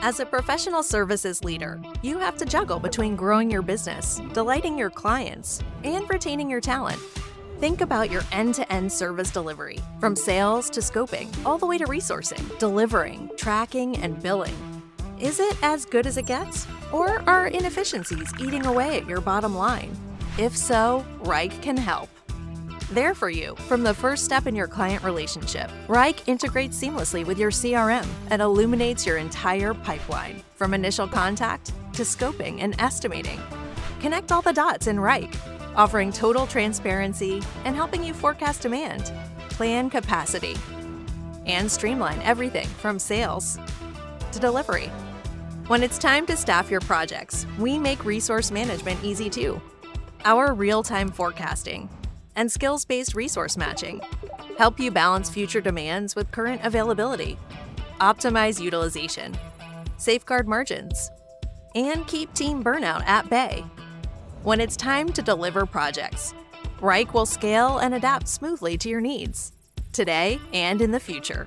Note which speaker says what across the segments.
Speaker 1: As a professional services leader, you have to juggle between growing your business, delighting your clients, and retaining your talent. Think about your end to end service delivery, from sales to scoping, all the way to resourcing, delivering, tracking, and billing. Is it as good as it gets? Or are inefficiencies eating away at your bottom line? If so, Wrike can help. There for you from the first step in your client relationship. Wrike integrates seamlessly with your CRM and illuminates your entire pipeline, from initial contact to scoping and estimating. Connect all the dots in Wrike, offering total transparency and helping you forecast demand, plan capacity, and streamline everything from sales to delivery. When it's time to staff your projects, we make resource management easy too. Our real time forecasting and skills based resource matching help you balance future demands with current availability, optimize utilization, safeguard margins, and keep team burnout at bay. When it's time to deliver projects, Wrike will scale and adapt smoothly to your needs, today and in the future,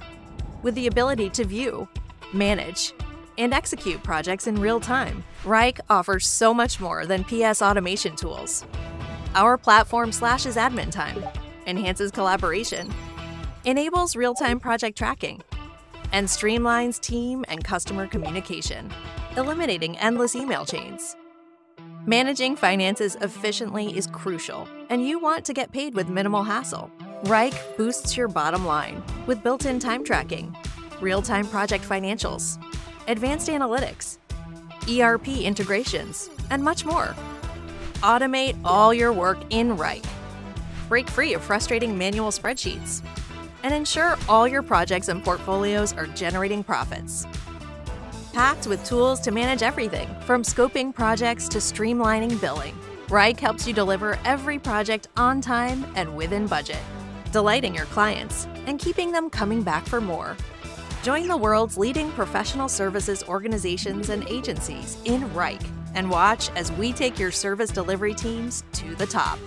Speaker 1: with the ability to view, manage, and execute projects in real time. Wrike offers so much more than PS automation tools. Our platform slashes admin time, enhances collaboration, enables real time project tracking, and streamlines team and customer communication, eliminating endless email chains. Managing finances efficiently is crucial, and you want to get paid with minimal hassle. Wrike boosts your bottom line with built in time tracking, real time project financials, advanced analytics, ERP integrations, and much more. Automate all your work in Wrike. Break free of frustrating manual spreadsheets. And ensure all your projects and portfolios are generating profits. Packed with tools to manage everything, from scoping projects to streamlining billing, Wrike helps you deliver every project on time and within budget, delighting your clients and keeping them coming back for more. Join the world's leading professional services organizations and agencies in Wrike and watch as we take your service delivery teams to the top.